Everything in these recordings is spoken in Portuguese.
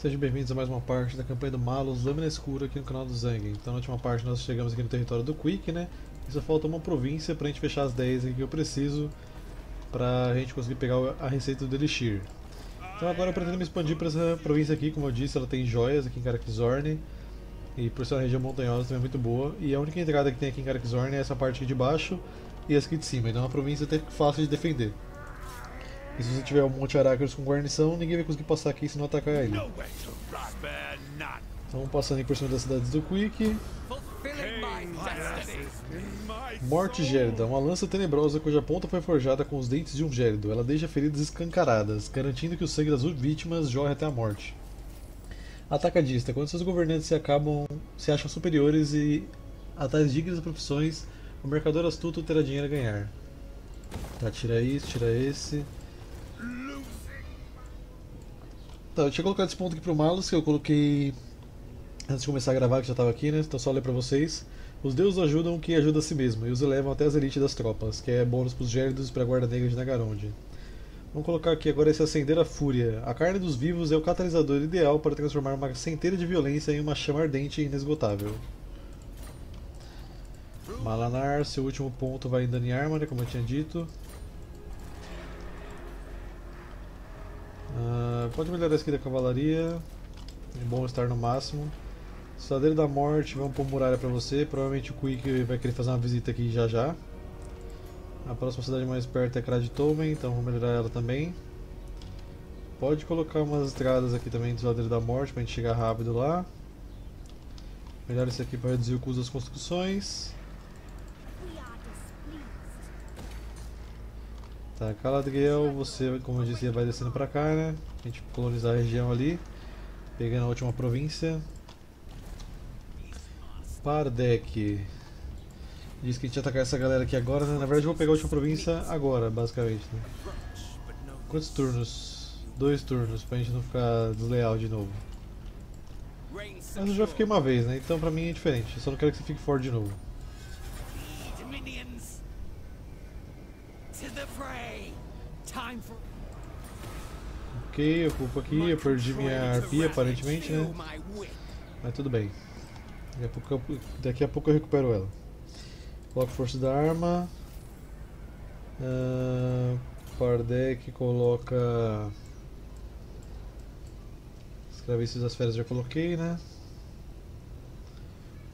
Sejam bem-vindos a mais uma parte da campanha do Malus Lâmina Escura aqui no canal do Zang. Então, na última parte, nós chegamos aqui no território do Quick, né? E só falta uma província pra gente fechar as 10 aqui que eu preciso pra gente conseguir pegar a receita do Elixir. Então, agora eu pretendo me expandir pra essa província aqui, como eu disse, ela tem joias aqui em Karakzorn. E por ser uma região montanhosa também é muito boa. E a única entrada que tem aqui em Karakzorn é essa parte aqui de baixo e essa aqui de cima. Então é uma província até fácil de defender. E se você tiver um monte de Aracros com guarnição, ninguém vai conseguir passar aqui se não atacar ele. Então passando por cima das cidades do Quick. Morte Gélida, uma lança tenebrosa cuja ponta foi forjada com os dentes de um gélido. Ela deixa feridas escancaradas, garantindo que o sangue das vítimas jorre até a morte. Atacadista, quando seus governantes se acabam, se acham superiores e a tais dignas profissões, o mercador astuto terá dinheiro a ganhar. Tá, tira isso, tira esse. Tá, eu tinha colocado esse ponto aqui pro Malus, que eu coloquei antes de começar a gravar, que já estava aqui, né? Então só ler pra vocês. Os deuses ajudam quem ajuda a si mesmo, e os elevam até as elites das tropas, que é bônus pros gélidos e pra guarda negra de Nagaronde. Vamos colocar aqui agora esse acender a fúria. A carne dos vivos é o catalisador ideal para transformar uma centelha de violência em uma chama ardente e inesgotável. Malanar, seu último ponto vai em dano em arma, né, como eu tinha dito. Uh, pode melhorar esse aqui da cavalaria. É bom estar no máximo. Estadeiro da Morte, vamos pôr muralha pra você. Provavelmente o Quick vai querer fazer uma visita aqui já já. A próxima cidade mais perto é Kraditomen, então vou melhorar ela também. Pode colocar umas estradas aqui também do Estadeiro da Morte pra gente chegar rápido lá. Melhor esse aqui para reduzir o custo das construções. Tá, Caladriel, você, como eu disse, vai descendo pra cá, né? A gente colonizar a região ali. Pegando a última província. Pardek. Diz que a gente ia atacar essa galera aqui agora, né? Na verdade eu vou pegar a última província agora, basicamente, né? Quantos turnos? Dois turnos, pra gente não ficar desleal de novo. Mas eu já fiquei uma vez, né? Então pra mim é diferente. Eu só não quero que você fique forte de novo. Ok, eu culpo aqui, eu perdi minha arpia aparentemente, né? Mas tudo bem. Daqui a pouco eu, daqui a pouco eu recupero ela. Coloco força da arma. Uh, Pardek coloca. Escravices das Feras já coloquei, né?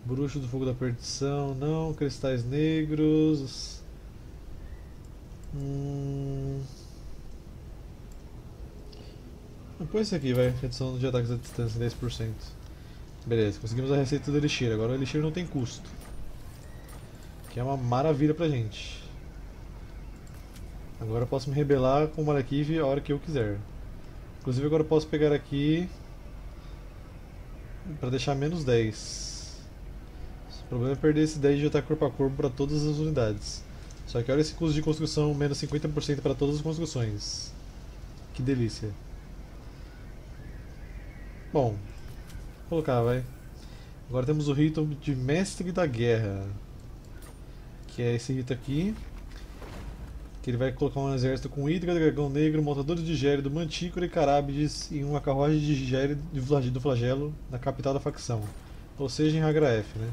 Bruxo do Fogo da Perdição, não. Cristais Negros. Hum... Põe esse aqui, vai. Redução de ataques à distância 10%. Beleza, conseguimos a receita do Elixir. Agora o Elixir não tem custo. Que é uma maravilha pra gente. Agora eu posso me rebelar com o Malekith a hora que eu quiser. Inclusive agora eu posso pegar aqui para deixar menos 10. O problema é perder esse 10 de ataque corpo a corpo para todas as unidades. Só que olha esse custo de construção, menos 50% para todas as construções. Que delícia. Bom, vou colocar, vai. Agora temos o rito de Mestre da Guerra. Que é esse rito aqui. Que ele vai colocar um exército com Hidra, Dragão Negro, Montadores de Gérido, Mantícore e Carábides e uma carruagem de Gérido do Flagelo na capital da facção. Ou seja, em Hagraef, né?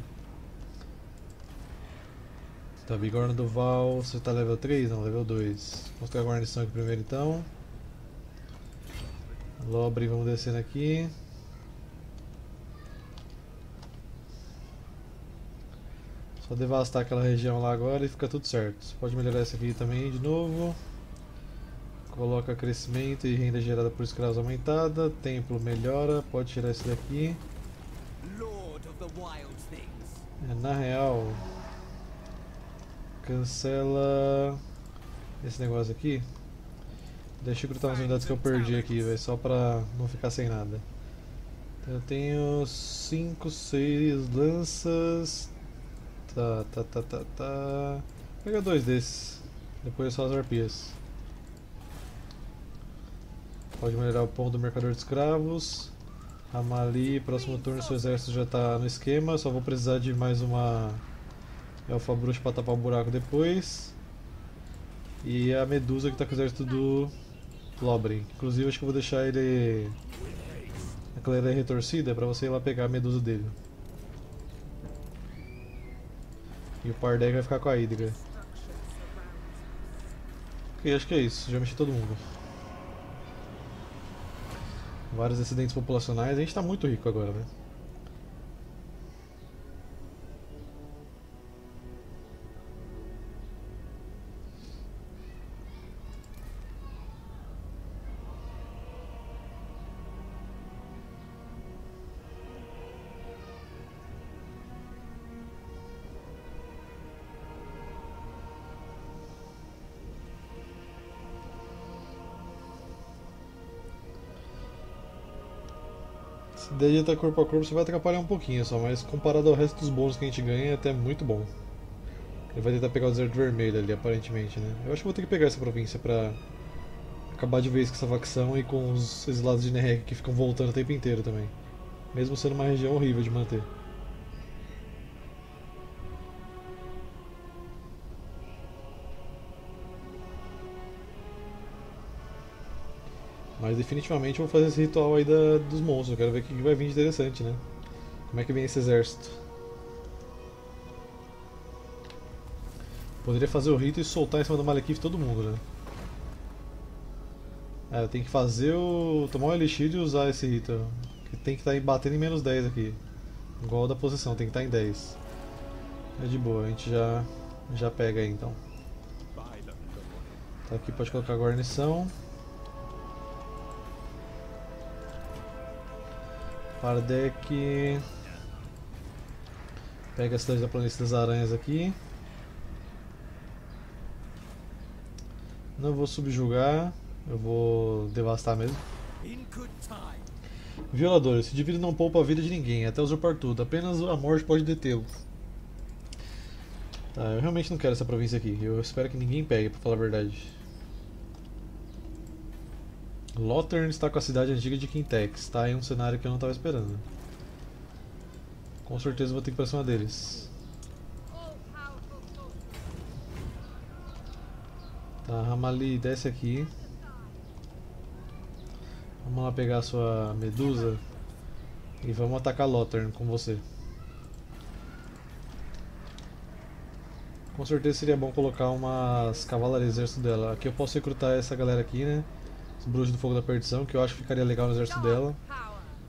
Tá, Bigorna do Val, você tá level 3? Não, level 2. Vamos ter a guarnição aqui primeiro então. Lobre, vamos descendo aqui. Só devastar aquela região lá agora e fica tudo certo. Você pode melhorar essa aqui também de novo. Coloca crescimento e renda gerada por escravos aumentada. Templo melhora, pode tirar esse daqui. É, na real, cancela esse negócio aqui. Deixa eu recrutar umas unidades que eu perdi aqui, véio, só pra não ficar sem nada. Eu tenho 5, 6 lanças, Tá, tá, tá, tá, tá. Pega dois desses. Depois só as arpias. Pode melhorar o ponto do mercador de escravos. Amali, próximo turno seu exército já está no esquema. Só vou precisar de mais uma Elfa Bruxa para tapar o buraco depois. E a Medusa que está com o exército do Lobrin. Inclusive acho que eu vou deixar ele aquela areia retorcida é pra você ir lá pegar a medusa dele. E o Pardeg vai ficar com a Hydra. Ok, acho que é isso. Já mexi todo mundo. Vários acidentes populacionais. A gente tá muito rico agora, né? Der de estar corpo a corpo, você vai atrapalhar um pouquinho só, mas comparado ao resto dos bônus que a gente ganha, é até muito bom. Ele vai tentar pegar o deserto vermelho ali, aparentemente, né? Eu acho que vou ter que pegar essa província pra acabar de vez com essa facção e com os exilados de Nerek que ficam voltando o tempo inteiro também. Mesmo sendo uma região horrível de manter. Mas definitivamente eu vou fazer esse ritual aí da, dos monstros. Eu quero ver o que vai vir de interessante, né? Como é que vem esse exército? Poderia fazer o rito e soltar em cima do Malekith todo mundo, né? É, tem que fazer o. tomar o Elixir e usar esse rito. Que tem que estar tá batendo em menos 10 aqui. Igual da posição, tem que estar tá em 10. É de boa, a gente já, já pega aí então. Tá aqui, pode colocar a guarnição. Pardek. Pega a cidade da planície das aranhas aqui. Não vou subjugar, eu vou devastar mesmo. Violadores, se divide não poupa a vida de ninguém, até usurpar tudo, apenas a morte pode detê-lo. Tá, eu realmente não quero essa província aqui, eu espero que ninguém pegue, pra falar a verdade. Lothern está com a cidade antiga de Quintex, tá em um cenário que eu não estava esperando. Com certeza vou ter que ir pra cima deles. Tá, Ramali, desce aqui. Vamos lá pegar a sua medusa e vamos atacar Lothern com você. Com certeza seria bom colocar umas cavaleiras exército dela. Aqui eu posso recrutar essa galera aqui, né? Os bruxos do fogo da perdição, que eu acho que ficaria legal no exército dela.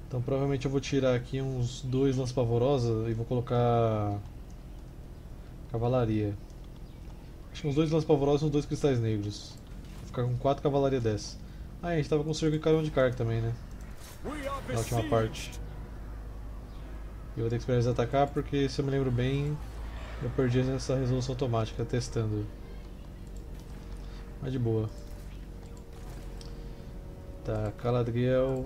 Então provavelmente eu vou tirar aqui uns dois lanças pavorosa e vou colocar cavalaria. Acho que uns dois lanças pavorosos e uns dois cristais negros. Vou ficar com quatro cavalaria dessa. Ah, a gente tava com o cerco de carão de carga também, né? Na última parte. E eu vou ter que esperar eles atacar porque, se eu me lembro bem, eu perdi essa resolução automática testando. Mas de boa. Tá, Caladriel.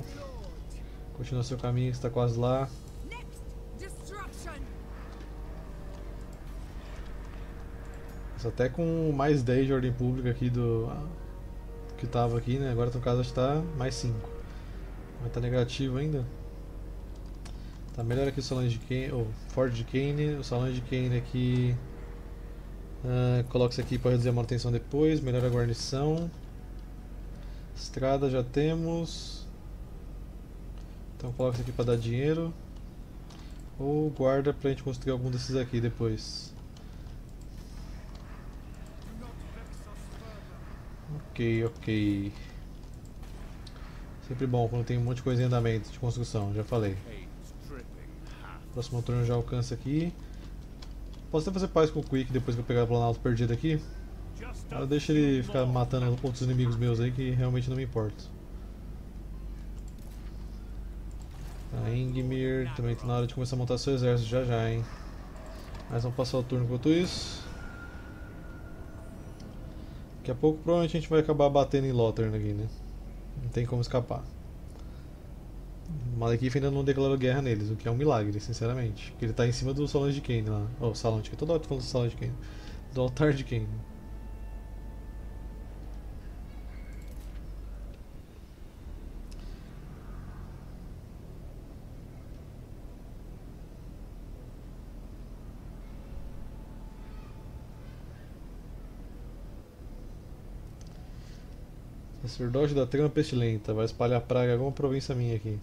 Continua seu caminho, está quase lá. Isso até com mais 10 de ordem pública aqui do. que tava aqui, né? Agora no caso está mais 5. Mas tá negativo ainda. Tá melhor aqui o salão de Kane. oh, Ford de Kane. O salão de Kane aqui. Uh, coloca isso aqui para reduzir a manutenção depois. Melhora a guarnição. Estrada já temos. Então coloca isso aqui para dar dinheiro. Ou guarda pra gente construir algum desses aqui depois. Ok, ok. Sempre bom quando tem um monte de coisa em andamento de construção, já falei. Próximo turno já alcança aqui. Posso até fazer paz com o Quick depois que eu pegar o Planalto perdido aqui? Eu deixo ele ficar matando outros inimigos meus aí que realmente não me importa. A Ingmir também está na hora de começar a montar seu exército já já, hein. Mas vamos passar o turno enquanto isso. Daqui a pouco provavelmente a gente vai acabar batendo em Lothern aqui, né? Não tem como escapar. Malekith ainda não declarou guerra neles, o que é um milagre, sinceramente. Porque ele está em cima do salão de Kane lá. Oh, salão de Kane, toda hora tô falando do salão de Kane. Do altar de Kane. Sacerdócio da trama pestilenta. Vai espalhar praga em alguma província minha aqui.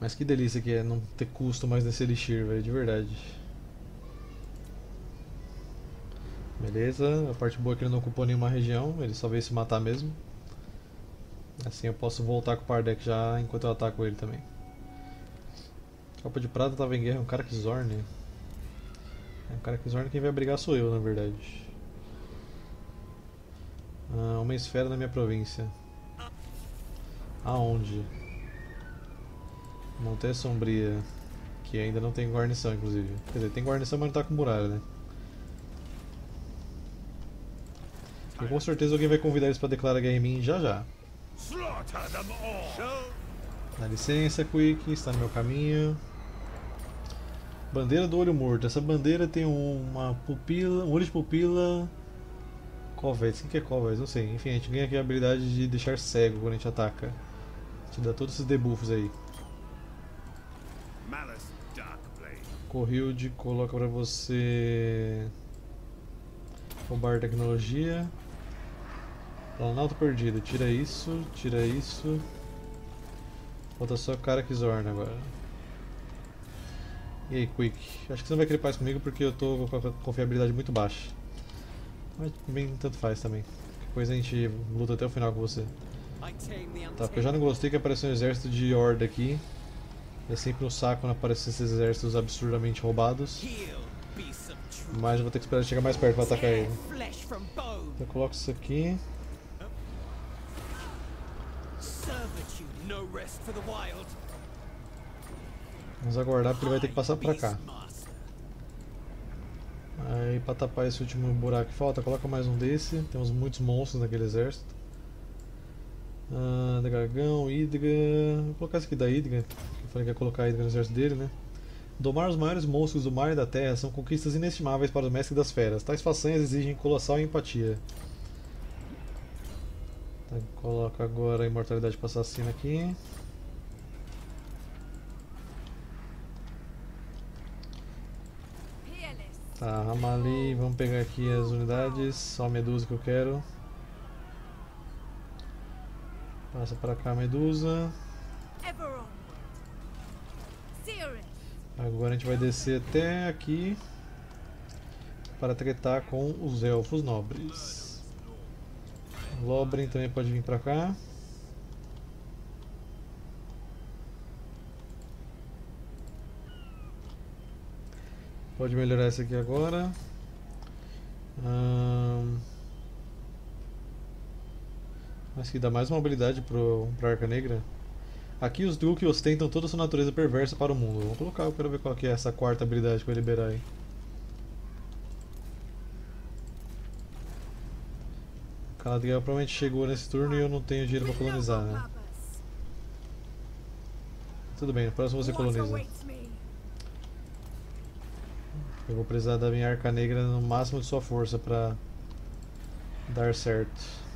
Mas que delícia que é não ter custo mais nesse elixir, velho, de verdade. Beleza, a parte boa é que ele não ocupou nenhuma região, ele só veio se matar mesmo. Assim eu posso voltar com o Pardec já enquanto eu ataco ele também. Copa de Prata tava em guerra, um cara que Zorn. É um cara que Zorn quem vai brigar sou eu, na verdade. Ah, uma esfera na minha província. Aonde? Montanha Sombria. Que ainda não tem guarnição, inclusive. Quer dizer, tem guarnição, mas não tá com muralha, né? E com certeza alguém vai convidar eles pra declarar guerra em mim já já. Dá licença, Quick, está no meu caminho. Bandeira do olho morto. Essa bandeira tem uma pupila, um olho de pupila. Covetes, o que é Covetes? Não sei. Enfim, a gente ganha aqui a habilidade de deixar cego quando a gente ataca. Te dá todos esses debuffs aí. Corrilde coloca pra você roubar tecnologia. Planalto perdido, tira isso, tira isso. Falta só cara que Zorn agora. E aí, Quick? Acho que você não vai querer paz comigo porque eu tô com a confiabilidade muito baixa. Mas bem, tanto faz também. Depois a gente luta até o final com você. Tá, porque eu já não gostei que apareceu um exército de horda aqui. É sempre um saco quando aparecem esses exércitos absurdamente roubados. Mas eu vou ter que esperar chegar mais perto pra atacar ele. Eu coloco isso aqui. Vamos aguardar porque ele vai ter que passar pra cá. Aí pra tapar esse último buraco que falta, coloca mais um desse. Temos muitos monstros naquele exército. Ah, dragão, hidra. Vou colocar esse aqui da hidra. Que eu falei que ia colocar a hidra no exército dele, né? Domar os maiores monstros do mar e da terra são conquistas inestimáveis para os mestres das feras. Tais façanhas exigem colossal empatia. Tá, coloca agora a imortalidade para assassino aqui. Tá, Ramali, vamos pegar aqui as unidades, só a medusa que eu quero. Passa para cá a medusa. Agora a gente vai descer até aqui para tretar com os elfos nobres. Lobren também pode vir para cá. Pode melhorar esse aqui agora. Hum... Mas que dá mais mobilidade pro, pra Arca Negra. Aqui os Duke ostentam toda a sua natureza perversa para o mundo. Vou colocar, eu quero ver qual que é essa quarta habilidade que vai liberar aí. Caladriel provavelmente chegou nesse turno e eu não tenho dinheiro para colonizar, né? Tudo bem, no próximo você coloniza. Eu vou precisar da minha arca negra no máximo de sua força para dar certo.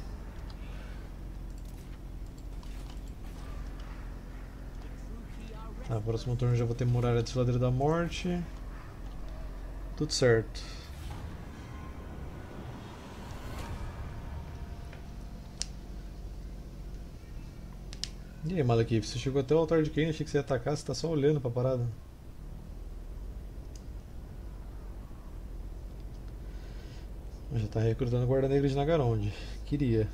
Tá, próximo turno já vou ter muralha desfiladeira da morte. Tudo certo. E aí, Malekith, você chegou até o altar de quem? Achei que você ia atacar, você tá só olhando pra parada. Tá recrutando guarda negra de Nagaronde. Queria.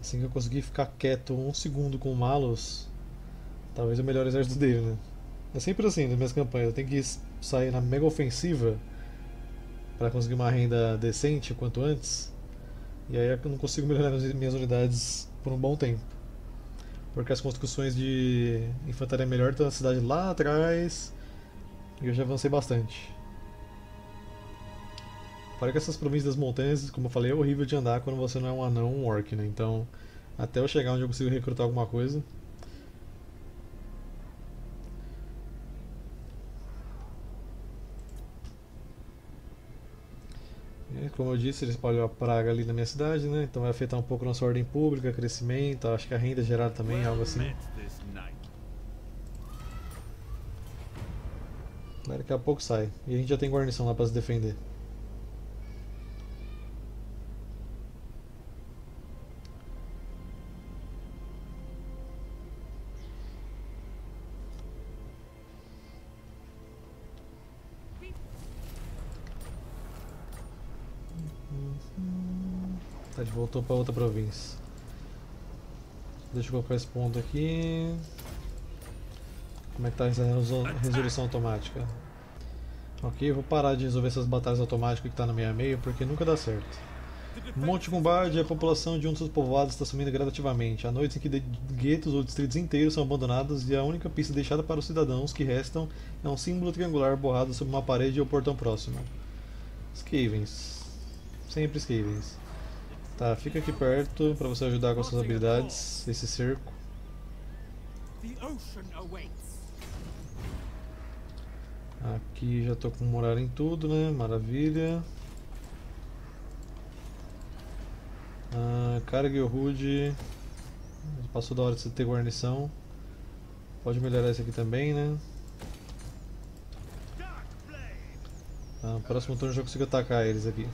Assim que eu conseguir ficar quieto um segundo com o Malus, talvez o melhor exército dele, né? É sempre assim nas minhas campanhas. Eu tenho que sair na mega ofensiva para conseguir uma renda decente quanto antes. E aí eu não consigo melhorar minhas unidades por um bom tempo. Porque as construções de infantaria melhor estão na cidade lá atrás. E eu já avancei bastante. Fora que essas províncias das montanhas, como eu falei, é horrível de andar quando você não é um anão ou um orc, né? Então, até eu chegar onde eu consigo recrutar alguma coisa. E, como eu disse, ele espalhou a praga ali na minha cidade, né? Então vai afetar um pouco nossa ordem pública, crescimento, acho que a renda gerada também, algo assim. Daqui a pouco sai. E a gente já tem guarnição lá para se defender. Voltou para outra província. Deixa eu colocar esse ponto aqui. Como é que tá essa resolução automática? Ok, vou parar de resolver essas batalhas automáticas que tá no meio a meio, porque nunca dá certo. Monte Gumbard, a população de um dos seus povoados está sumindo gradativamente. Há noites em que guetos ou distritos inteiros são abandonados e a única pista deixada para os cidadãos que restam é um símbolo triangular borrado sobre uma parede ou portão próximo. Skavens. Sempre Skavens. Tá, fica aqui perto para você ajudar com suas habilidades, esse cerco. Aqui já estou com morar em tudo, né? Maravilha. Ah, Cargill Hood. Passou da hora de você ter guarnição. Pode melhorar esse aqui também, né? Ah, próximo turno já consigo atacar eles aqui.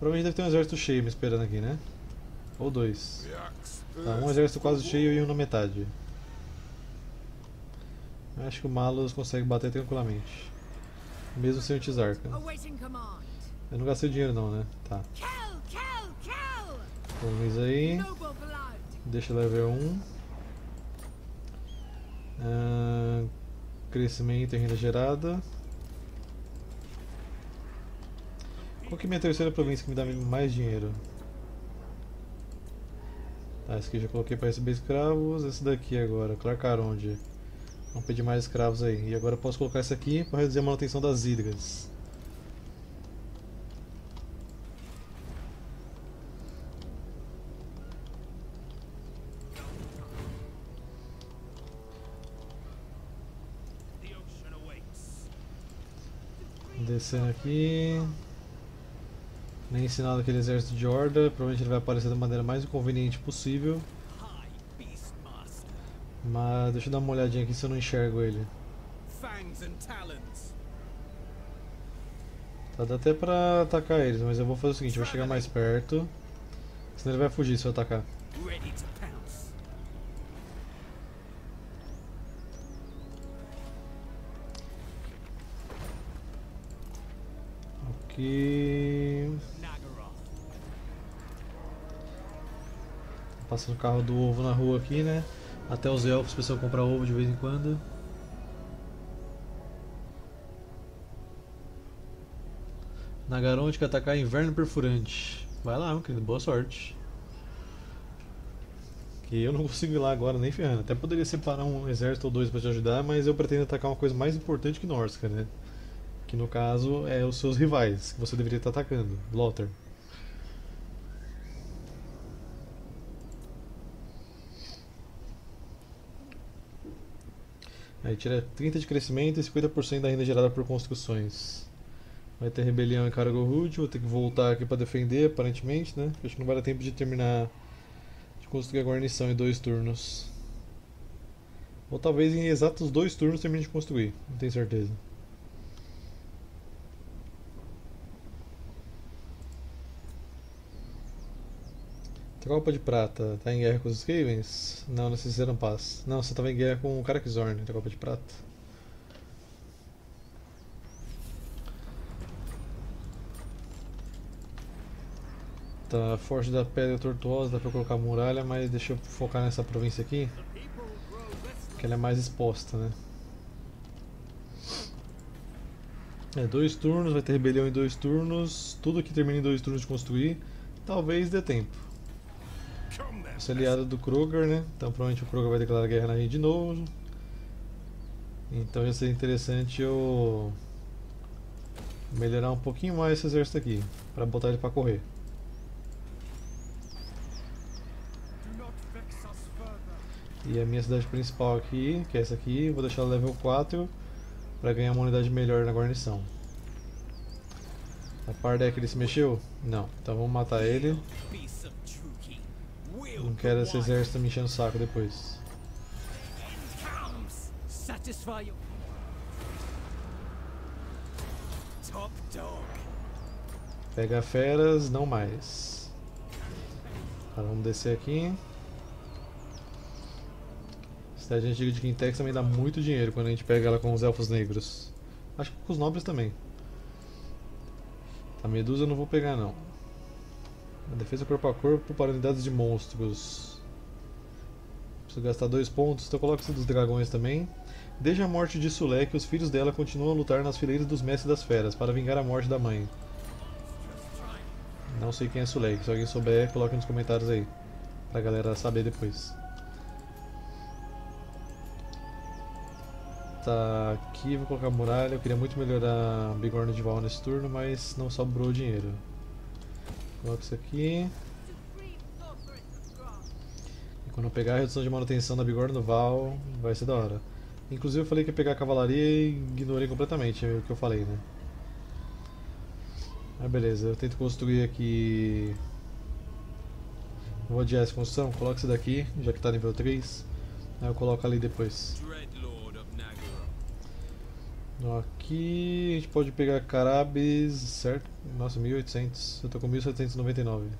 Provavelmente deve ter um exército cheio me esperando aqui, né? Ou dois. Tá, um exército quase cheio e um na metade. Acho que o Malus consegue bater tranquilamente. Mesmo sem o Tizarca. Eu não gastei dinheiro não, né? Tá. Vamos aí. Deixa level 1. Uh, crescimento e renda gerada. Qual que é minha terceira província que me dá mais dinheiro? Tá, esse aqui já coloquei para receber escravos. Esse daqui agora, Clarkaronde. Vamos pedir mais escravos aí. E agora eu posso colocar esse aqui para reduzir a manutenção das hidras. Descendo aqui. Nem ensinado aquele exército de horda. Provavelmente ele vai aparecer da maneira mais inconveniente possível. Mas deixa eu dar uma olhadinha aqui se eu não enxergo ele. Tá, dá até pra atacar eles, mas eu vou fazer o seguinte, eu vou chegar mais perto. Senão ele vai fugir se eu atacar. aqui. Passando o carro do ovo na rua aqui, né? Até os elfos, pessoal comprar ovo de vez em quando. Nagaronte que atacar inverno perfurante. Vai lá, meu querido, boa sorte. Que eu não consigo ir lá agora nem ferrando. Até poderia separar um exército ou dois para te ajudar, mas eu pretendo atacar uma coisa mais importante que Norska, né? Que no caso é os seus rivais, que você deveria estar atacando. Lothar. Aí tira 30 de crescimento e 50% da renda gerada por construções. Vai ter rebelião em Karagorhud, vou ter que voltar aqui para defender, aparentemente, né? Acho que não vai dar tempo de terminar de construir a guarnição em dois turnos. Ou talvez em exatos dois turnos termine de construir, não tenho certeza. Tropa de Prata, tá em guerra com os Skavens? Não, não fizeram paz. Não, você tava em guerra com o Karakzorn, Tropa de Prata. Tá, Forte da Pedra Tortuosa, dá pra colocar muralha, mas deixa eu focar nessa província aqui. Que ela é mais exposta, né? É, dois turnos, vai ter rebelião em dois turnos. Tudo que termina em dois turnos de construir, talvez dê tempo. Esse aliado do Kruger, né? Então provavelmente o Kruger vai declarar guerra na gente de novo. Então ia ser interessante eu melhorar um pouquinho mais esse exército aqui, para botar ele para correr. E a minha cidade principal aqui, que é essa aqui, vou deixar level 4 para ganhar uma unidade melhor na guarnição. A Pardek ele se mexeu? Não. Então vamos matar ele. Não quero esse exército me enchendo o saco depois. Pega feras, não mais. Agora vamos descer aqui. Cidade antiga de Quintex também dá muito dinheiro quando a gente pega ela com os elfos negros. Acho que com os nobres também. A medusa eu não vou pegar não. A defesa corpo a corpo para unidades de monstros. Preciso gastar dois pontos, então coloca esse dos dragões também. Desde a morte de Sulek, os filhos dela continuam a lutar nas fileiras dos Mestres das Feras para vingar a morte da mãe. Não sei quem é Sulek, se alguém souber, coloque nos comentários aí. Pra galera saber depois. Tá, aqui vou colocar muralha. Eu queria muito melhorar Bigorna de Val nesse turno, mas não sobrou dinheiro. Coloco isso aqui. E quando eu pegar a redução de manutenção da Bigorna do Val, vai ser da hora. Inclusive eu falei que ia pegar a cavalaria e ignorei completamente o que eu falei, né? Ah, beleza, eu tento construir aqui. vou adiar essa construção, coloca isso daqui, já que está nível 3. Aí eu coloco ali depois. Aqui a gente pode pegar carabes, certo? Nossa, 1800. Eu tô com 1799.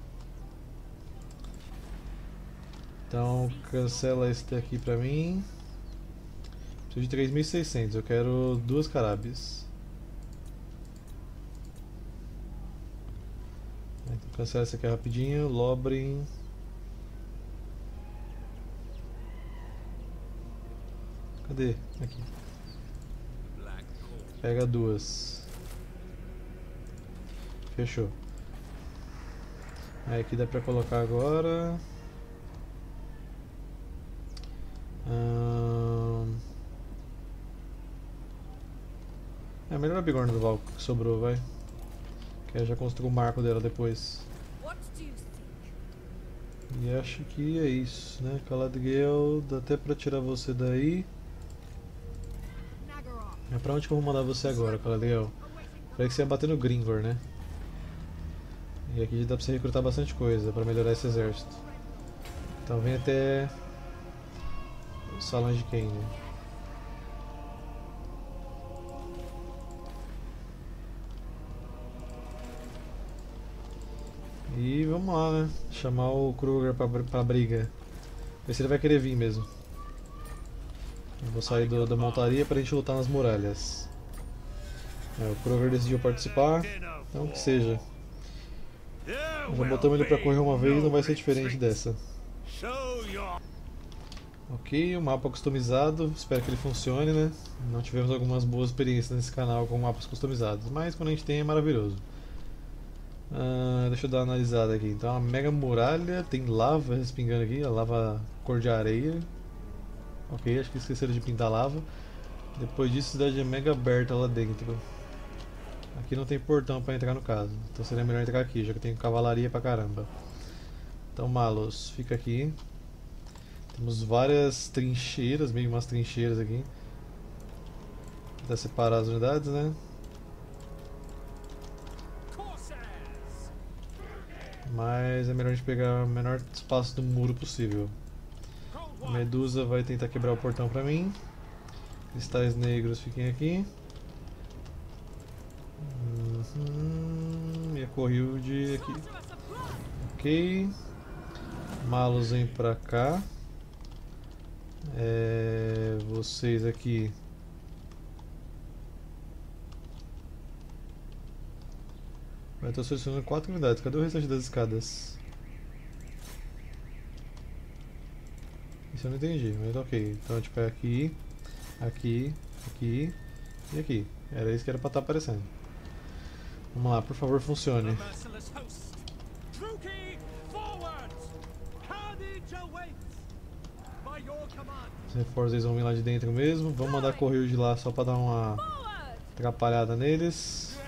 Então cancela esse daqui pra mim. Preciso de 3600. Eu quero duas carabes. Então, cancela esse aqui rapidinho. Lobrin. Cadê? Aqui. Pega duas. Fechou. Aí aqui dá pra colocar agora. Hum... É melhor a bigorna do Val que sobrou, vai. Que eu já construo o marco dela depois. E acho que é isso, né? Caladriel, dá até pra tirar você daí. É pra onde que eu vou mandar você agora, Caladriel? Falei que você ia bater no Gringor, né? E aqui dá pra você recrutar bastante coisa pra melhorar esse exército. Então vem até... Salange Kane. E vamos lá, né? Chamar o Kruger pra, pra briga. Ver se ele vai querer vir mesmo. Eu vou sair do, da montaria pra gente lutar nas muralhas. É, o Kroger decidiu participar, então que seja. Já botamos ele pra correr uma vez, não vai ser diferente dessa. Ok, o mapa customizado, espero que ele funcione, né? Não tivemos algumas boas experiências nesse canal com mapas customizados, mas quando a gente tem é maravilhoso. Uh, deixa eu dar uma analisada aqui. Então, a mega muralha tem lava respingando aqui, a lava cor de areia. Ok, acho que esqueceram de pintar lava. Depois disso, cidade é mega aberta lá dentro. Aqui não tem portão para entrar no caso. Então seria melhor entrar aqui, já que tem cavalaria pra caramba. Então Malos, fica aqui. Temos várias trincheiras, meio umas trincheiras aqui. Pra separar as unidades, né? Mas é melhor a gente pegar o menor espaço do muro possível. Medusa vai tentar quebrar o portão pra mim. Cristais negros fiquem aqui. Uhum. E a Corrilde aqui. Ok. Malos vem pra cá. É, vocês aqui. Vai estar selecionando 4 unidades. Cadê o restante das escadas? Isso eu não entendi, mas ok. Então tipo é aqui, aqui, aqui e aqui. Era isso que era pra estar tá aparecendo. Vamos lá, por favor, funcione. Os reforços eles vão vir lá de dentro mesmo. Vamos mandar correr de lá só pra dar uma atrapalhada neles.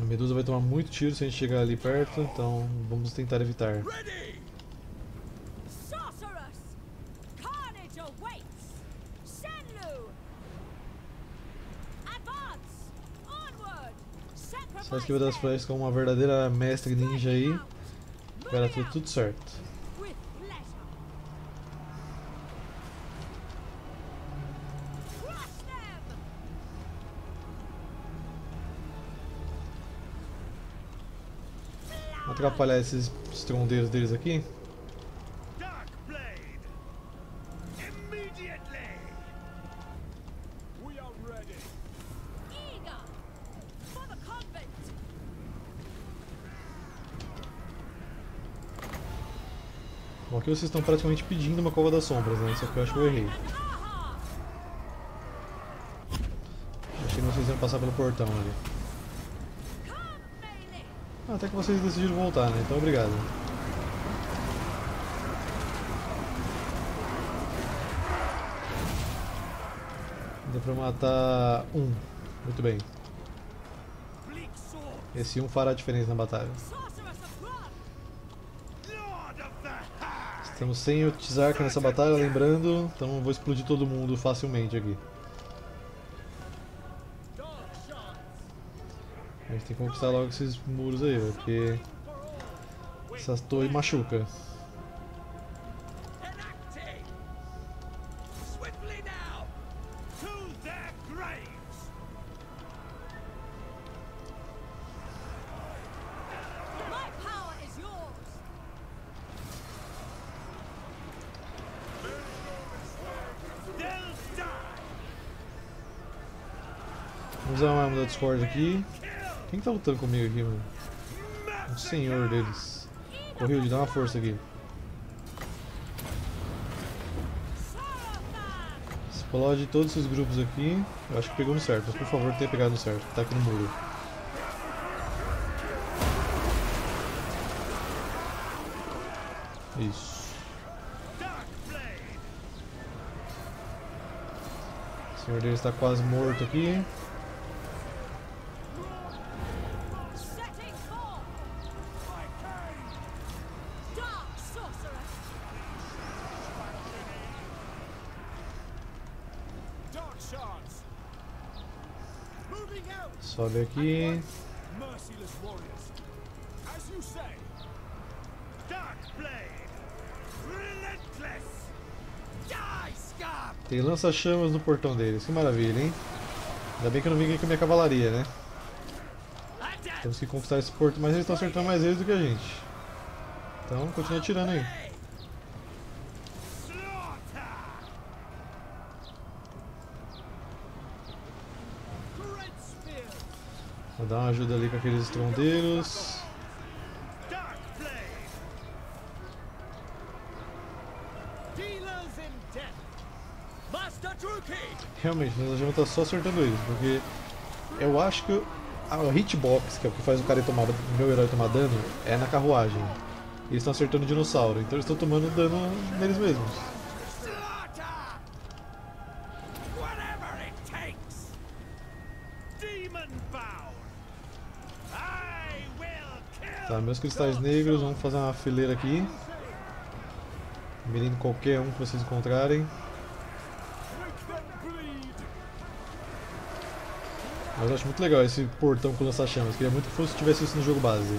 A Medusa vai tomar muito tiro se a gente chegar ali perto, então vamos tentar evitar. Só esquiva das flechas com uma verdadeira mestre ninja aí. Vai dar tudo, tudo certo. Vou atrapalhar esses estrondeiros deles aqui. Aqui vocês estão praticamente pedindo uma cova das sombras, né? Só que eu acho que eu errei. Achei que vocês iam passar pelo portão ali. Ah, até que vocês decidiram voltar, né? Então obrigado. Deu pra matar um. Muito bem. Esse um fará a diferença na batalha. Estamos sem o Tizarca nessa batalha, lembrando, então vou explodir todo mundo facilmente aqui. A gente tem que conquistar logo esses muros aí, porque essas torres machuca. Discord aqui. Quem que tá lutando comigo aqui, mano? O senhor deles. Correu de dar uma força aqui. Explode todos esses grupos aqui. Eu acho que pegou no certo, mas por favor tenha pegado no certo. Tá aqui no muro. Isso. O senhor deles está quase morto aqui. Sobe aqui. Tem lança-chamas no portão deles, que maravilha, hein? Ainda bem que eu não vim aqui com a minha cavalaria, né? Temos que conquistar esse porto, mas eles estão acertando mais eles do que a gente. Então, continua atirando aí. Vou dar uma ajuda ali com aqueles estrondeiros. Realmente, nós já tá só acertando eles, porque eu acho que a hitbox, que é o que faz o cara tomar, meu herói tomar dano, é na carruagem. Eles estão acertando o dinossauro, então eles estão tomando dano neles mesmos. Meus cristais negros, vamos fazer uma fileira aqui. Mirindo qualquer um que vocês encontrarem. Mas eu acho muito legal esse portão com lança-chamas. Queria muito que fosse tivesse isso no jogo base.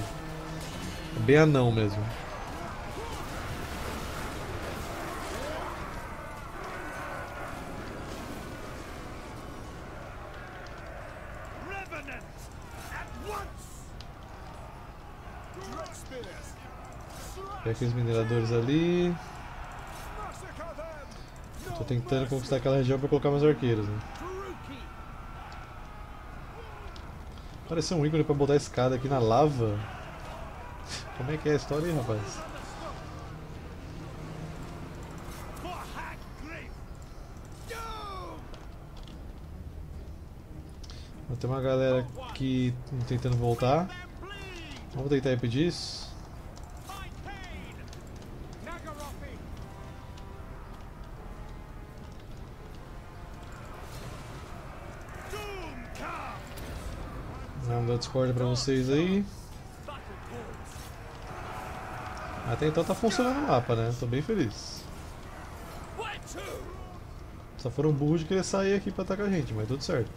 É bem anão mesmo. Aqueles mineradores ali. Tô tentando conquistar aquela região para colocar meus arqueiros. Né? Pareceu um ícone para botar a escada aqui na lava. Como é que é a história aí, rapaz? Tem uma galera aqui tentando voltar. Vamos tentar impedir isso. Discord pra vocês aí. Até então tá funcionando o mapa, né? Tô bem feliz. Só foram burros de querer sair aqui pra atacar a gente, mas tudo certo.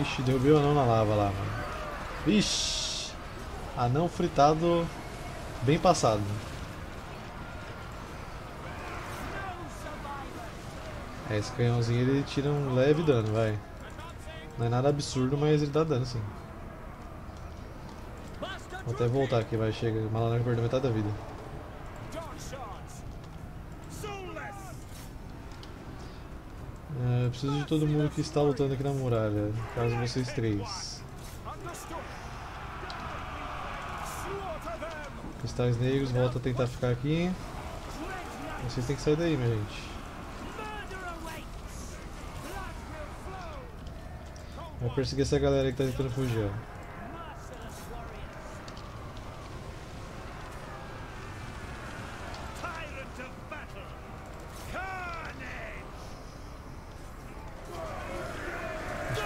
Ixi, derrubei o anão na lava lá, mano. Ixi! Anão fritado bem passado. É, esse canhãozinho ele tira um leve dano, vai. Não é nada absurdo, mas ele dá dano sim. Vou até voltar aqui, vai, chega. O malandro perdeu metade da vida. É, preciso de todo mundo que está lutando aqui na muralha, caso vocês três. Cristais negros, volta a tentar ficar aqui. Vocês têm que sair daí, minha gente. Vai perseguir essa galera que tá tentando fugir, ó.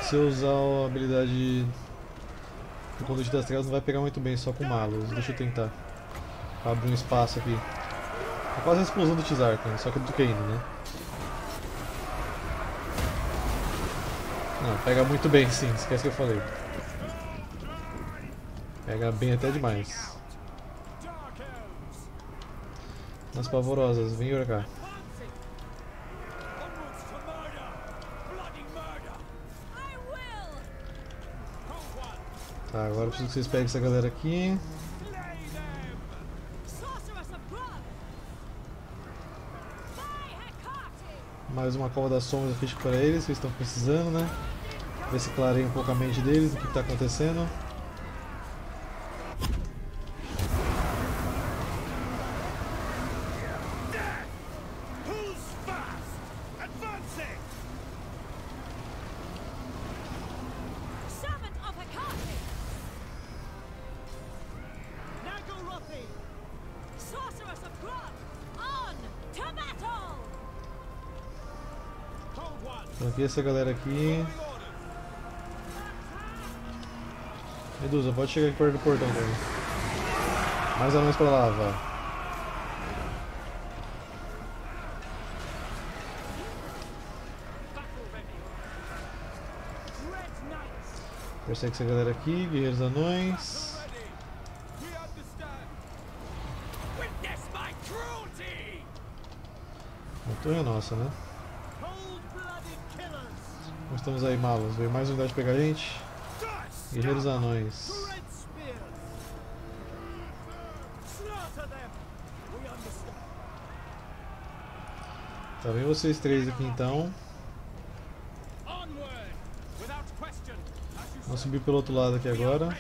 Se eu usar a habilidade do Conduite das Trevas não vai pegar muito bem só com malos. Deixa eu tentar. Abrir um espaço aqui. É quase a explosão do Tizarkan, só que do Kane, né? Não, pega muito bem sim, esquece que eu falei. Pega bem até demais. Nas pavorosas, vem cá. Tá, agora eu preciso que vocês peguem essa galera aqui. Mais uma cova das sombras aqui para eles, que estão precisando, né? Ver se clareia um pouco a mente deles, o que está acontecendo. Essa galera aqui. Medusa, pode chegar aqui perto do portão também. Mais anões pra lá, vá. Persegue essa galera aqui, guerreiros anões. Ready. We understand. Witness my cruelty. A torre é nossa, né? Cold-blooded killers. Nós estamos aí, malos. Veio mais unidade pegar a gente. Guerreiros anões. Tá bem vocês três aqui então. Vamos subir pelo outro lado aqui agora.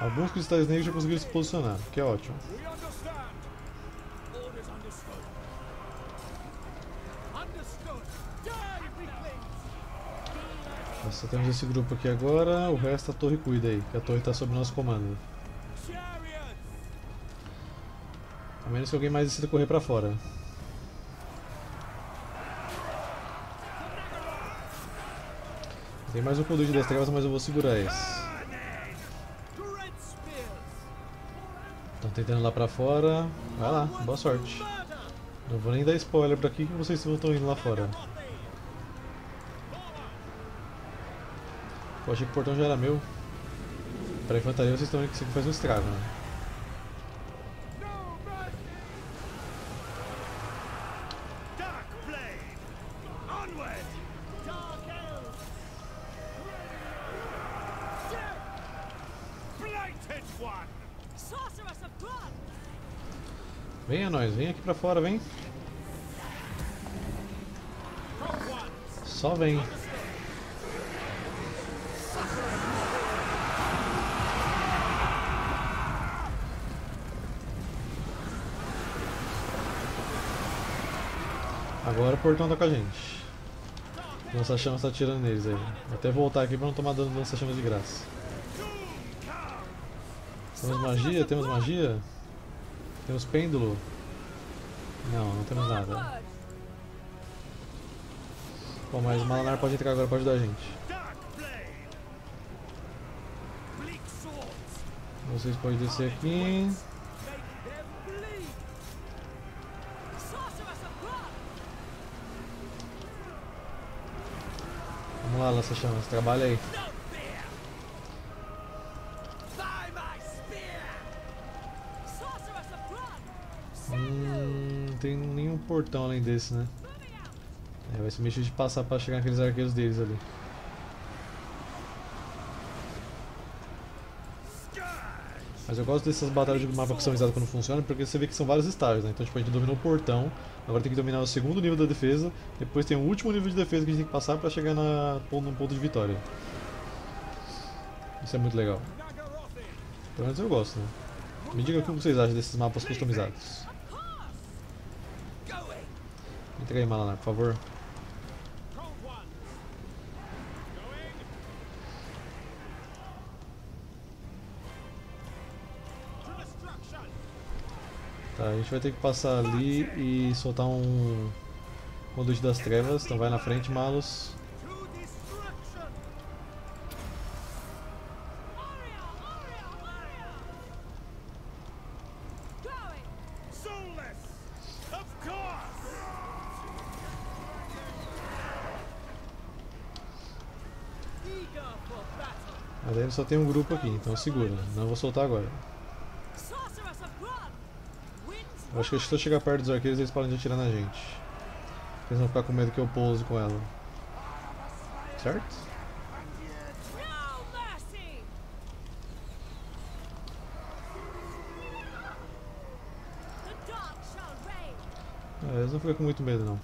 Alguns cristais negros já conseguiram se posicionar, que é ótimo. Só temos esse grupo aqui agora, o resto a torre cuida aí, que a torre está sob nosso comando. A menos que alguém mais decida correr pra fora. Tem mais um conduíte das trevas, mas eu vou segurar esse. Estão tentando lá pra fora. Vai lá, boa sorte. Não vou nem dar spoiler pra aqui que vocês estão indo lá fora. Pô, achei que o portão já era meu. Pra infantaria vocês estão indo que isso faz um estrago, né? Venha nós, vem aqui pra fora, vem. Só vem. Agora o portão tá com a gente. Lança-chamas tá atirando neles aí. Vou até voltar aqui pra não tomar dano de lança-chamas de graça. Temos magia? Temos magia? Temos pêndulo? Não, não temos nada. Bom, mas o Malanar pode entrar agora pra ajudar a gente. Vocês podem descer aqui. Spear. Sorceress of blood! Hum, não tem nenhum portão além desse, né? É, vai ser difícil de passar pra chegar naqueles arqueiros deles ali. Mas eu gosto dessas batalhas de mapa customizadas quando funcionam, porque você vê que são vários estágios, né? Então, tipo, a gente dominou o portão, agora tem que dominar o segundo nível da defesa, depois tem o último nível de defesa que a gente tem que passar pra chegar na, num ponto de vitória. Isso é muito legal. Pelo menos eu gosto, né? Me diga o que vocês acham desses mapas customizados. Entrega aí, Malana, por favor. Tá, a gente vai ter que passar ali e soltar um conduíte das trevas, então vai na frente, Malus. Mas só tem um grupo aqui, então segura. Não vou soltar agora. Eu acho que se eu chegar perto dos arqueiros, eles podem atirar na gente. Eles vão ficar com medo que eu pouse com ela. Certo? É, eles não ficam com muito medo não.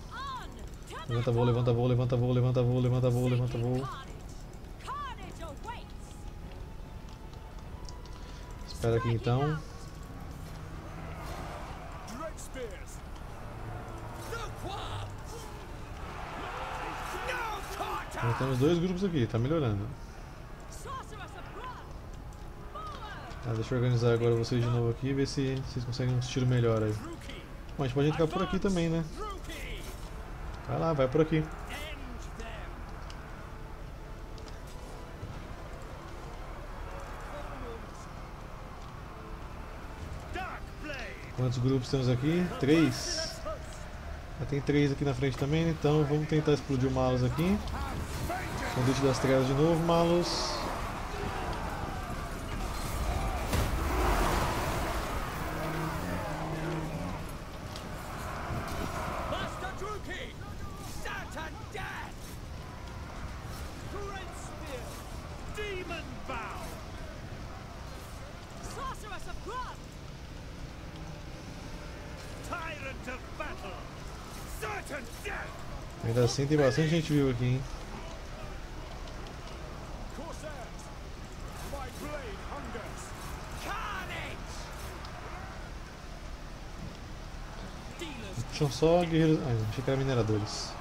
Levanta voo, levanta voo, levanta voo, levanta voo, levanta voo, levanta voo. Espera aqui então. Temos dois grupos aqui, tá melhorando. Tá, deixa eu organizar agora vocês de novo aqui e ver se vocês conseguem um tiro melhor aí. Bom, a gente pode entrar por aqui também, né? Vai lá, vai por aqui. Quantos grupos temos aqui? Três. Já tem três aqui na frente também, né? então vamos tentar explodir o Malus aqui. Conduite das trevas de novo, Malus. Ainda assim tem bastante gente viva aqui, hein? Tinham só guerreiros. Ah, achei que eram mineradores.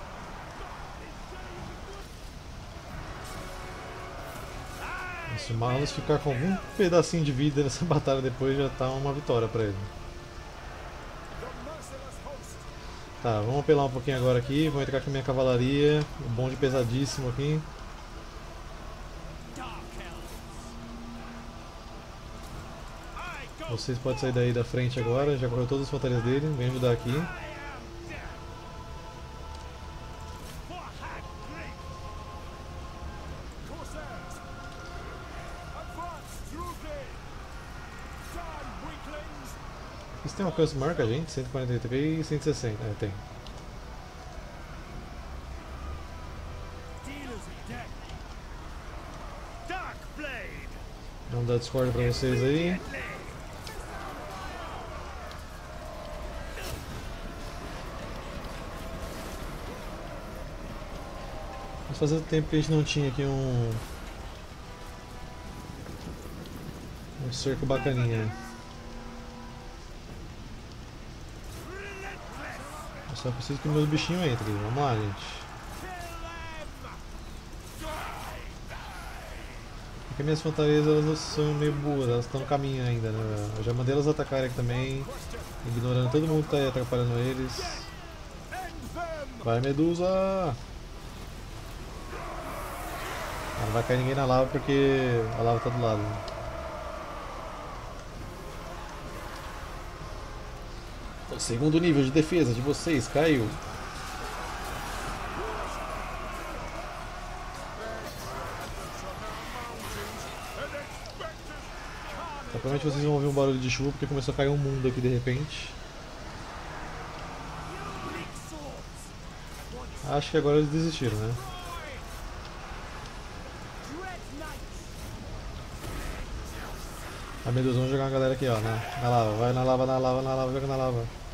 Se o Malus ficar com algum pedacinho de vida nessa batalha depois já tá uma vitória pra ele. Tá, vamos apelar um pouquinho agora aqui. Vou entrar com a minha cavalaria. O bonde pesadíssimo aqui. Vocês podem sair daí da frente agora. Já correu todas as fantasias dele. Vem ajudar aqui. Alcance maior que a gente? 143 e 160. É, tem. Vamos dar Discord pra vocês aí. Mas fazia tempo que a gente não tinha aqui um. Um cerco bacaninha. Relentless! Eu só preciso que meus bichinhos entrem. Vamos lá, gente. Porque minhas fantasias elas são meio boas, elas estão no caminho ainda, né? Eu já mandei elas atacarem aqui também, ignorando todo mundo que tá aí atrapalhando eles. Vai, Medusa! Não vai cair ninguém na lava porque a lava tá do lado. O segundo nível de defesa de vocês caiu. Então, provavelmente vocês vão ouvir um barulho de chuva porque começou a cair um mundo aqui de repente. Acho que agora eles desistiram, né? A Medusa, vamos jogar uma galera aqui, ó, na, na lava. Vai na lava, na lava, na lava, joga na lava.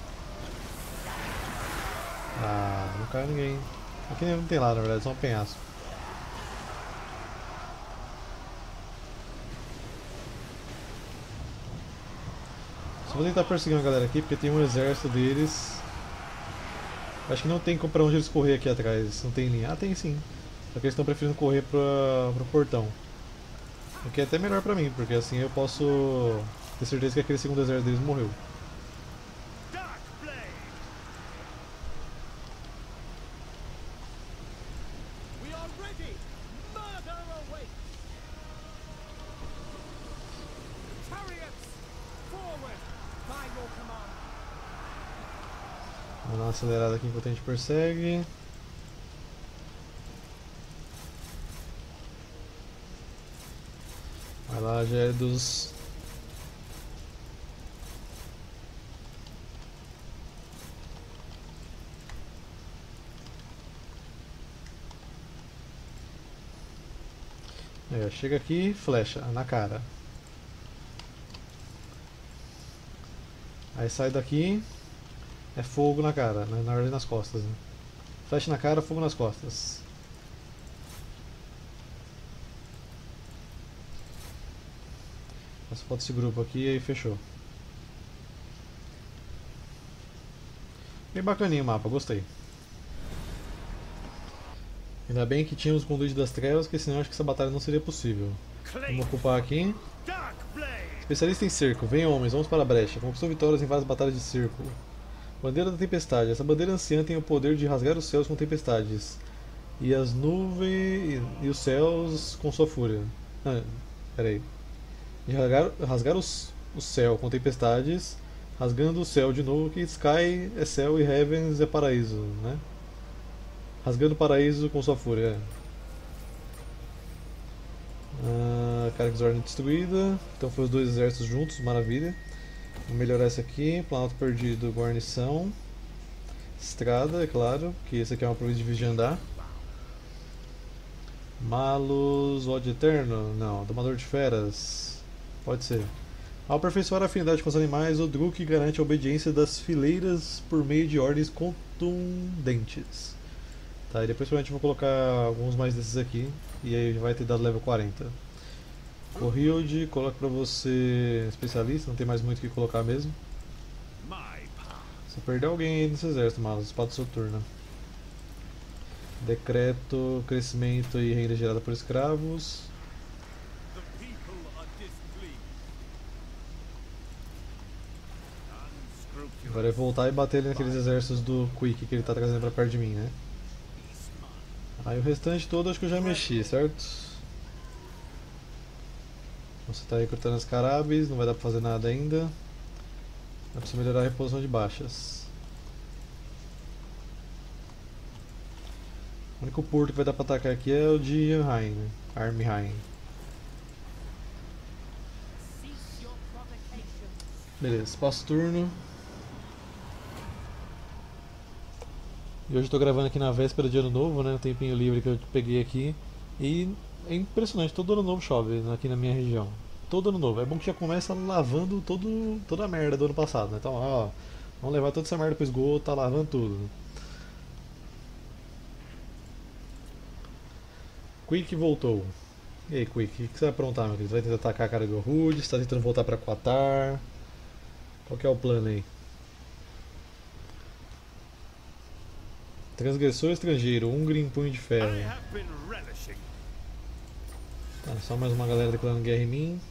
Caiu ninguém. Aqui não tem lá, na verdade, só um penhasco. Só vou tentar perseguir uma galera aqui, porque tem um exército deles. Acho que não tem pra onde eles correr aqui atrás. Não tem linha. Ah, tem sim. Só que eles estão preferindo correr pra, pro portão. O que é até melhor pra mim, porque assim eu posso ter certeza que aquele segundo exército deles morreu. Vamos dar uma acelerada aqui enquanto a gente persegue. Vai lá, Gerdos. Ó, chega aqui, flecha na cara. Aí sai daqui, é fogo na cara, né? na verdade nas costas. Né? Flecha na cara, fogo nas costas. Essa foto desse grupo aqui e aí fechou. Bem bacaninho o mapa, gostei. Ainda bem que tínhamos conduído das trevas, porque senão acho que essa batalha não seria possível. Vamos ocupar aqui. Especialista em cerco, venham homens, vamos para a brecha. Conquistou vitórias em várias batalhas de cerco. Bandeira da tempestade. Essa bandeira anciã tem o poder de rasgar os céus com tempestades. E as nuvens e os céus com sua fúria. Ah, peraí. De rasgar, rasgar os, o céu com tempestades, rasgando o céu de novo, que Sky é céu e Heavens é paraíso, né? Rasgando o paraíso com sua fúria. é. Ah, Zorn destruída. Então foi os dois exércitos juntos, maravilha. Vou melhorar esse aqui. Planalto perdido, guarnição. Estrada, é claro, que esse aqui é uma província de andar. Malos, ódio eterno? Não. Domador de feras? Pode ser. Ao aperfeiçoar a afinidade com os animais, o Druk garante a obediência das fileiras por meio de ordens contundentes. Tá, e depois provavelmente eu vou colocar alguns mais desses aqui. E aí vai ter dado level 40. Corrild, coloca pra você especialista, não tem mais muito o que colocar mesmo. Você perdeu alguém aí nesse exército, mas espada soturna. Decreto, crescimento e renda gerada por escravos. Agora é voltar e bater naqueles exércitos do Quick que ele tá trazendo pra perto de mim, né? Aí o restante todo acho que eu já mexi, certo? Você tá recrutando as carabes, não vai dar pra fazer nada ainda. Pra você melhorar a reposição de baixas. O único porto que vai dar pra atacar aqui é o de Arnheim, né? Armheim. Beleza, passo turno. E hoje tô gravando aqui na véspera de ano novo, né? Um tempinho livre que eu peguei aqui. E é impressionante, todo ano novo chove aqui na minha região. Todo ano novo. É bom que já começa lavando todo, toda a merda do ano passado, né? Então, ó, vamos levar toda essa merda pro esgoto, tá lavando tudo. Quick voltou. E aí, Quick, o que você vai aprontar, meu querido? Você vai tentar atacar a cara do Rude? Você tá tentando voltar pra Qatar? Qual que é o plano aí? Transgressor estrangeiro, Hungria em punho de ferro. Tá, só mais uma galera declarando guerra em mim.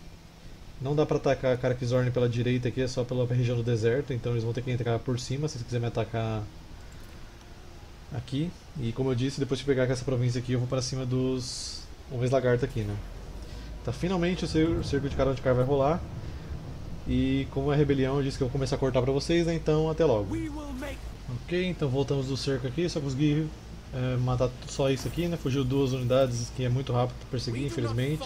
Não dá pra atacar a Karakzorn pela direita aqui, é só pela região do deserto, então eles vão ter que entrar por cima se eles quiserem me atacar aqui. E como eu disse, depois de pegar essa província aqui, eu vou pra cima dos homens lagarto aqui, né? Tá, finalmente o cer- o cerco de cara de vai rolar. E como é rebelião, eu disse que eu vou começar a cortar pra vocês, né? Então até logo. Ok, então voltamos do cerco aqui, só consegui é, matar só isso aqui, né? Fugiu duas unidades, que é muito rápido perseguir, infelizmente.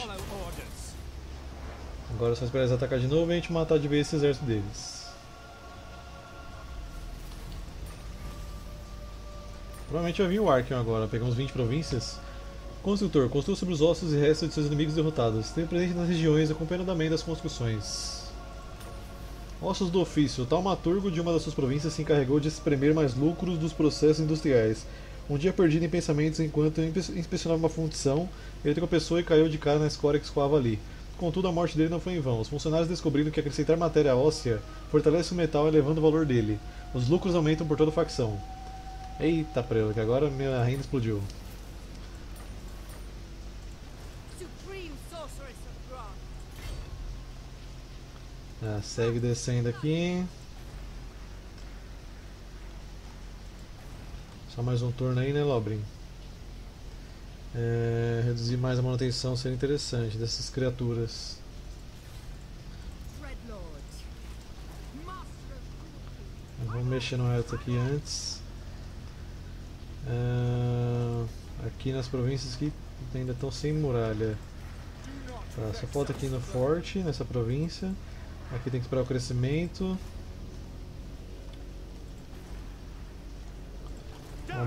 Agora é só esperar eles atacar de novo e a gente matar de vez esse exército deles. Provavelmente vai vir o Arkham agora, pegamos 20 províncias. Construtor, construa sobre os ossos e restos de seus inimigos derrotados. Esteja presente nas regiões acompanhando o andamento das construções. Ossos do ofício. O taumaturgo de uma das suas províncias se encarregou de espremer mais lucros dos processos industriais. Um dia perdido em pensamentos enquanto inspe- inspecionava uma fundição, ele tropeçou e caiu de cara na escória que escoava ali. Contudo, a morte dele não foi em vão. Os funcionários descobriram que acrescentar matéria óssea fortalece o metal elevando o valor dele. Os lucros aumentam por toda facção. Eita prela, que agora minha renda explodiu. Ah, segue descendo aqui. Só mais um turno aí, né, Lobrin? É, reduzir mais a manutenção seria interessante dessas criaturas. Vamos mexer no resto aqui antes. Ah, aqui nas províncias que ainda estão sem muralha. Tá, só falta aqui no forte, nessa província. Aqui tem que esperar o crescimento.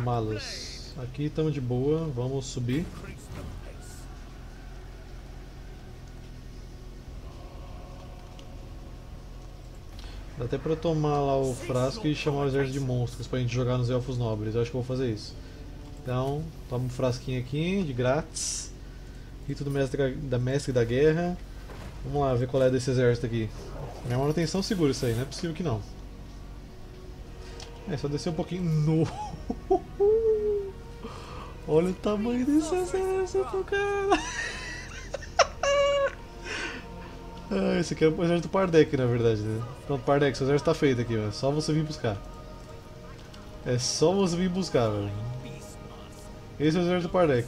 Malos. Aqui estamos de boa, vamos subir. Dá até pra tomar lá o frasco e chamar o exército de monstros pra gente jogar nos elfos nobres. Eu acho que vou fazer isso. Então, toma um frasquinho aqui, de grátis. Rito do mestre da mestre da guerra. Vamos lá ver qual é desse exército aqui. É manutenção segura isso aí, não é possível que não. É, só descer um pouquinho. No. Olha o tamanho desse exército, cara. Ah, esse aqui é o exército Pardek, na verdade, né? Pronto, Pardek, seu exército tá feito aqui, ó. É só você vir buscar. É só você vir buscar, velho. Esse é o exército Pardek.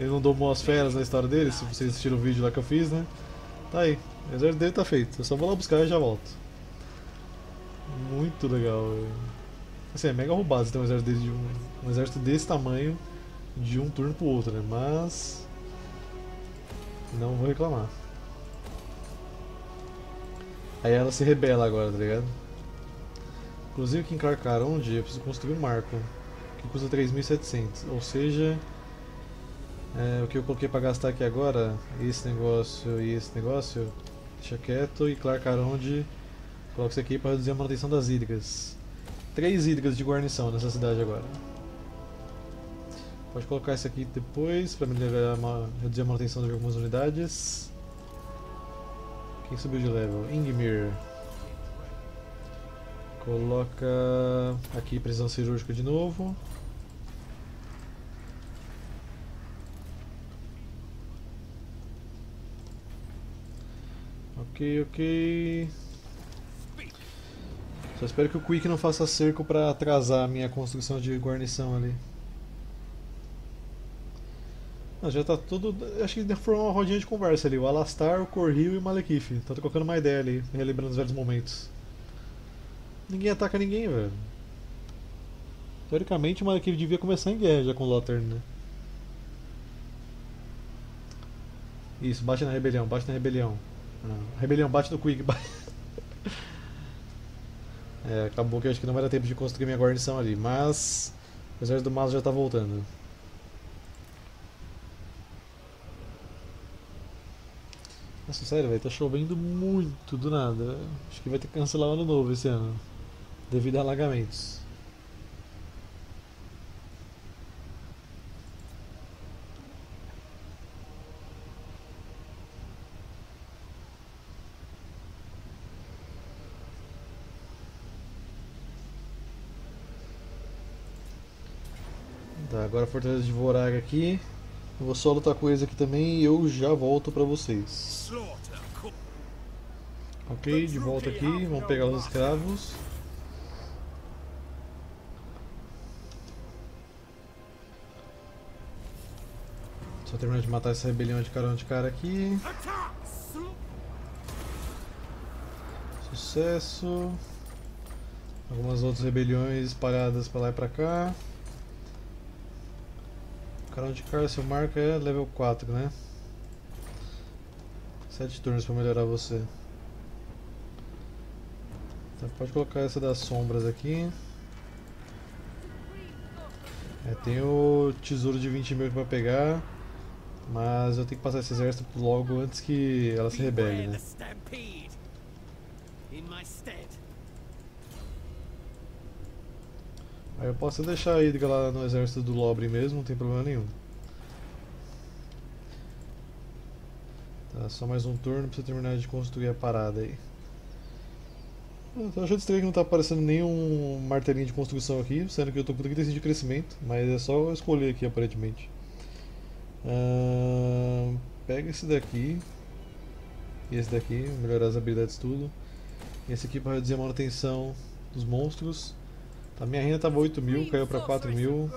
Ele não domou as feras na história dele, se vocês assistiram o vídeo lá que eu fiz, né? Tá aí. O exército dele tá feito. Eu só vou lá buscar e já volto. Muito legal. Assim, é mega roubado ter um exército, desse, de um, um exército desse tamanho de um turno pro outro, né? Mas. Não vou reclamar. Aí ela se rebela agora, tá ligado? Inclusive aqui em Carcaronde eu preciso construir um marco que custa 3.700, ou seja, é, o que eu coloquei pra gastar aqui agora, esse negócio e esse negócio, deixa quieto e Clarcaronde coloca isso aqui pra reduzir a manutenção das hídricas. Três hídricas de guarnição nessa cidade agora. Pode colocar isso aqui depois para reduzir a manutenção de algumas unidades. Quem subiu de level? Ingmir. Coloca aqui precisão cirúrgica de novo. Ok, ok. Só espero que o Quick não faça cerco para atrasar a minha construção de guarnição ali. Não, já tá tudo. Acho que formou uma rodinha de conversa ali. O Alastar, o Corril e o Malekith. Tô colocando uma ideia ali, relembrando os velhos momentos. Ninguém ataca ninguém, velho. Teoricamente o Malekith devia começar em guerra já com o Lothar, né? Isso, bate na rebelião, bate na rebelião. Rebelião, bate no Quick. É, acabou que eu acho que não vai dar tempo de construir minha guarnição ali, mas o exército do Malo já tá voltando. Nossa, sério, velho, tá chovendo muito do nada. Acho que vai ter que cancelar o ano novo esse ano. Devido a alagamentos. Tá, agora a Fortaleza de Vorag aqui. Eu vou só lutar com eles aqui também e eu já volto pra vocês. Ok, de volta aqui, vamos pegar os escravos. Só terminar de matar essa rebelião de cara de cara aqui. Sucesso. Algumas outras rebeliões espalhadas pra lá e pra cá. Carão de seu marca é level 4, né? 7 turnos pra melhorar você. Então pode colocar essa das sombras aqui. É, tem o tesouro de 20 mil pra pegar, mas eu tenho que passar esse exército logo antes que ela se rebele, né? In my stead. Aí eu posso deixar a Idga lá no exército do Lobre mesmo, não tem problema nenhum. Tá, só mais um turno pra você terminar de construir a parada aí. Eu tô achando estranho que não tá aparecendo nenhum martelinho de construção aqui, sendo que eu tô com 36 de crescimento, mas é só eu escolher aqui aparentemente. Ahn, pega esse daqui e esse daqui, melhorar as habilidades tudo. Esse aqui para reduzir a manutenção dos monstros. A minha renda tava 8 mil, caiu pra 4 mil.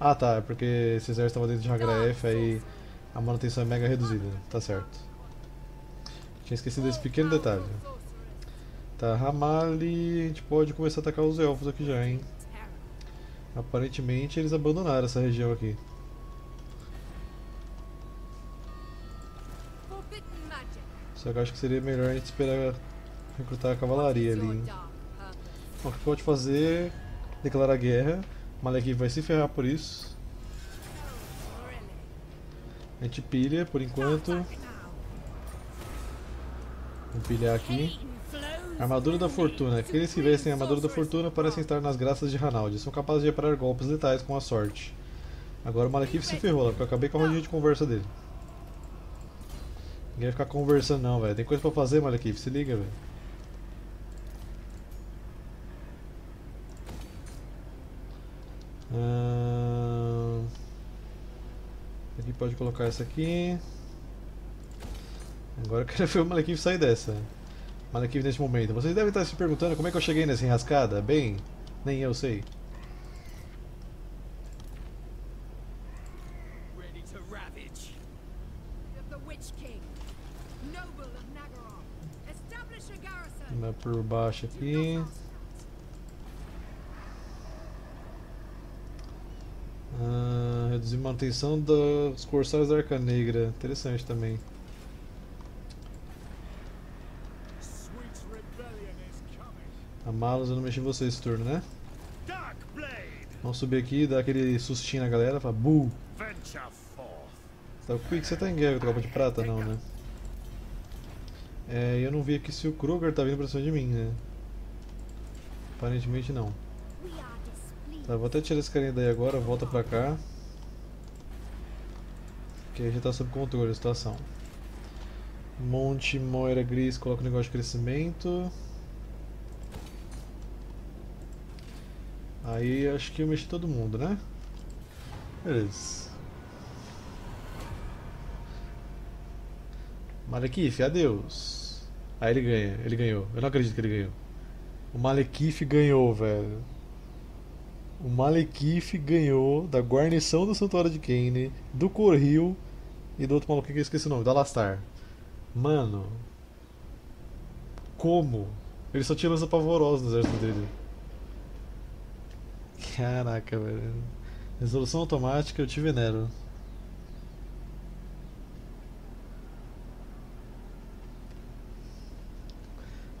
Ah tá, é porque esse exército tava dentro de Hagraf, aí a manutenção é mega reduzida, tá certo. Tinha esquecido esse pequeno detalhe. Tá, Ramali, a gente pode começar a atacar os elfos aqui já, hein? Aparentemente eles abandonaram essa região aqui. Só que eu acho que seria melhor a gente esperar recrutar a cavalaria ali. hein? Bom, o que pode fazer? Declarar guerra. Malekith vai se ferrar por isso. A gente pilha por enquanto. Vamos pilhar aqui. Armadura da Fortuna. Aqueles que vestem a armadura da Fortuna parecem estar nas graças de Ranaldi. São capazes de reparar golpes letais com a sorte. Agora o Malekith se ferrou porque eu acabei com a rodinha de conversa dele. Ninguém vai ficar conversando não, velho. Tem coisa pra fazer, Malekith. Se liga, velho. Ahn, Aqui pode colocar essa aqui. Agora eu quero ver o Malekith sair dessa. Malekith neste momento. Vocês devem estar se perguntando como é que eu cheguei nessa enrascada. Bem, nem eu sei. Ready to ravage. Of the Witch King. Noble of Nagaroth. Establish a garrison. Vai por baixo aqui. Reduzir manutenção dos Corsários da Arca Negra. Interessante também. A Malus eu não mexi em você esse turno, né? Vamos subir aqui, dar aquele sustinho na galera! Venture forth. Tá, o Quick, você tá em guerra com a tropa de prata? Não, né? É, eu não vi aqui se o Kruger tá vindo pra cima de mim, né? Aparentemente não. Tá, vou até tirar esse carinha daí agora, volta pra cá. Que aí já tá sob controle a situação. Monte Moira Gris, coloca o negócio de crescimento. Aí acho que eu mexi todo mundo, né? Beleza. Malekith, adeus. Aí ele ganha, ele ganhou. Eu não acredito que ele ganhou. O Malekith ganhou, velho. O Malekith ganhou da guarnição do Santuário de Kane, do Corril e do outro maluco que eu esqueci o nome, do Alastar. Mano. Como? Ele só tinha lança pavorosa no exército dele. Caraca, velho. Resolução automática, eu te venero.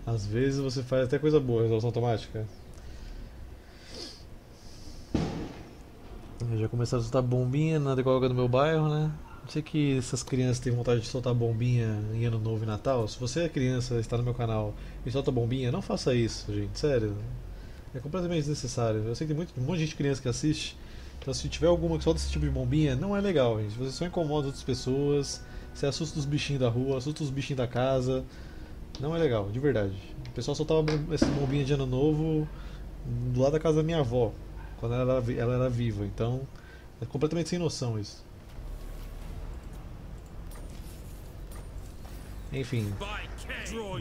Às vezes você faz até coisa boa, resolução automática. Já começaram a soltar bombinha na decoga do meu bairro, né? Não sei que essas crianças têm vontade de soltar bombinha em ano novo e Natal. Se você é criança, está no meu canal e solta bombinha, não faça isso, gente, sério. É completamente desnecessário. Eu sei que tem muito, um monte de criança que assiste. Então se tiver alguma que solta esse tipo de bombinha, não é legal, gente. Você só incomoda outras pessoas, você assusta os bichinhos da rua, assusta os bichinhos da casa. Não é legal, de verdade. O pessoal soltava essa bombinha de ano novo do lado da casa da minha avó, quando ela era, ela era viva. Então é completamente sem noção isso. Enfim,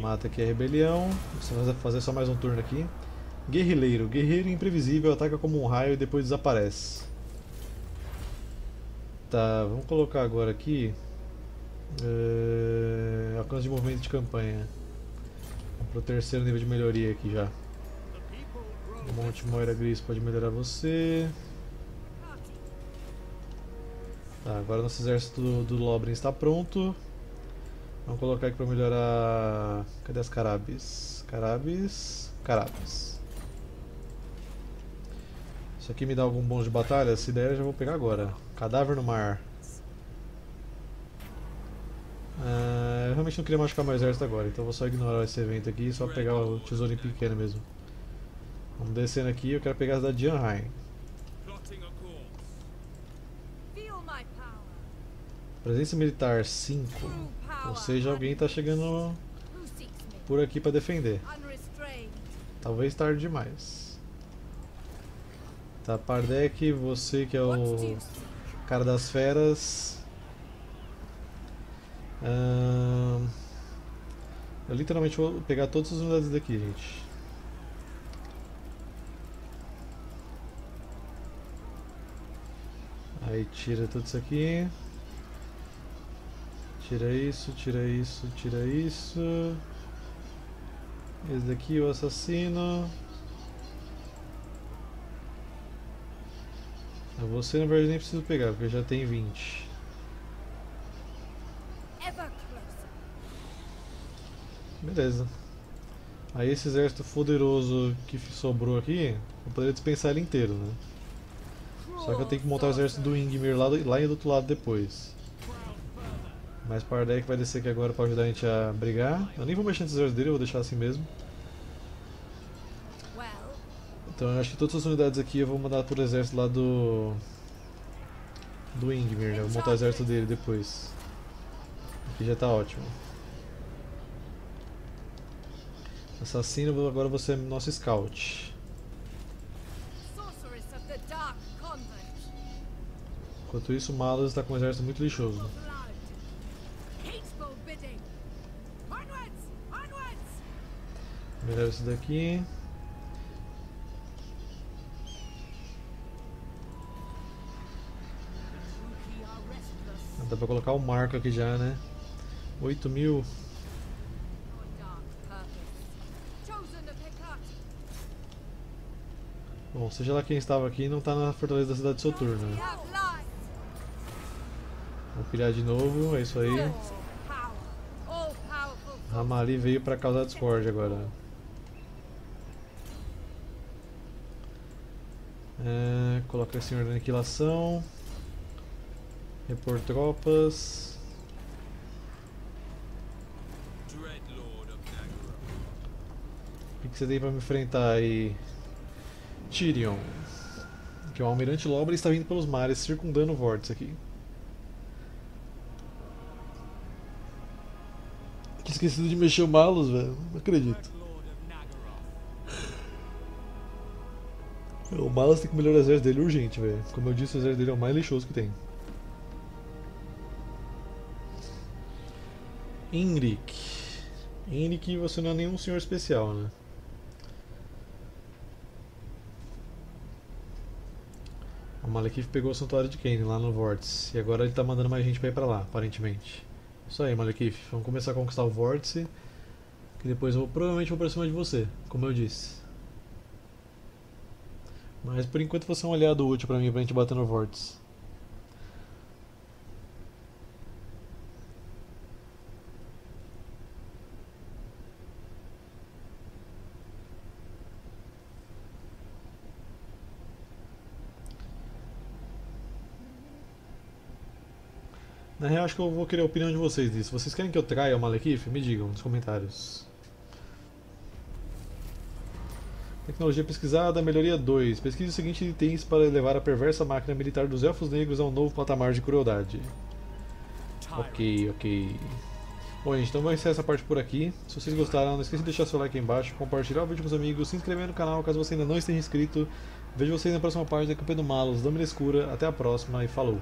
mata aqui a rebelião. Vai fazer só mais um turno aqui. Guerrilheiro. Guerreiro imprevisível, ataca como um raio e depois desaparece. Tá, vamos colocar agora aqui. eh, alcance de movimento de campanha. Para o terceiro nível de melhoria aqui já. O Monte Moira Gris pode melhorar você. Tá, agora nosso exército do, do Lobrin está pronto. Vamos colocar aqui para melhorar. Cadê as carabes? Carabes. Carabes. Isso aqui me dá algum bônus de batalha? Se der, eu já vou pegar agora. Cadáver no mar. Ah, eu realmente não queria machucar meu exército agora, então vou só ignorar esse evento aqui e só pegar o tesourinho pequeno mesmo. Vamos descendo aqui, eu quero pegar a cidade de Anheim. Plotting a course. Feel my power. Presença militar 5. True power. Ou seja, alguém está chegando por aqui para defender. Talvez tarde demais. Tá, Pardek, você que é o cara das feras. Eu literalmente vou pegar todas as unidades daqui, gente. Aí tira tudo isso aqui. Tira isso, tira isso, tira isso. Esse daqui o assassino. Você na verdade nem preciso pegar, porque já tem 20. Ever closer. Beleza. Aí esse exército poderoso que sobrou aqui, eu poderia dispensar ele inteiro, né? Só que eu tenho que montar o exército do Ingmir lá, do- lá do outro lado depois. Mas Pardek vai descer aqui agora pra ajudar a gente a brigar. Eu nem vou mexer nesse exército dele, eu vou deixar assim mesmo. Então eu acho que todas as unidades aqui eu vou mandar pro exército lá do. do Ingmir, né? Vou montar o exército dele depois. Aqui já tá ótimo. Assassino, agora você é nosso scout. Enquanto isso, Malus está com um exército muito lixoso. Onwards! Melhor esse daqui. Dá pra colocar o marco aqui já, né? 8 mil. Bom, seja lá quem estava aqui, não tá na fortaleza da cidade de Soturno. Né? Vou pilhar de novo, é isso aí. Ramali veio pra causar discórdia agora. É, coloca esse ordem de aniquilação. Repor tropas. O que, você tem pra me enfrentar aí? Tyrion. Que é o Almirante Lobre está vindo pelos mares, circundando o vórtice aqui. Que esquecido de mexer o Malus, velho. Não acredito. O Malus tem que melhorar o exército dele urgente, velho. Como eu disse, o exército dele é o mais lixoso que tem. Henrik. Henrik, você não é nenhum senhor especial, né? O Malekith pegou o santuário de Kane lá no Vórtice. E agora ele tá mandando mais gente pra ir pra lá, aparentemente. Isso aí, Malekith. Vamos começar a conquistar o Vórtice. Que depois eu provavelmente vou pra cima de você, como eu disse. Mas por enquanto você é um aliado útil pra mim pra gente bater no Vórtice. Real, acho que eu vou querer a opinião de vocês disso. Vocês querem que eu traia o Malekith? Me digam nos comentários. Tecnologia pesquisada, melhoria 2. Pesquise os seguintes itens para elevar a perversa máquina militar dos elfos negros a um novo patamar de crueldade. Ok, ok. Bom, gente, então vamos encerrar essa parte por aqui. Se vocês gostaram, não esqueça de deixar seu like aí embaixo, compartilhar o vídeo com os amigos, se inscrever no canal caso você ainda não esteja inscrito. Vejo vocês na próxima parte da Campanha do Malos, Lâmina Escura. Até a próxima e falou!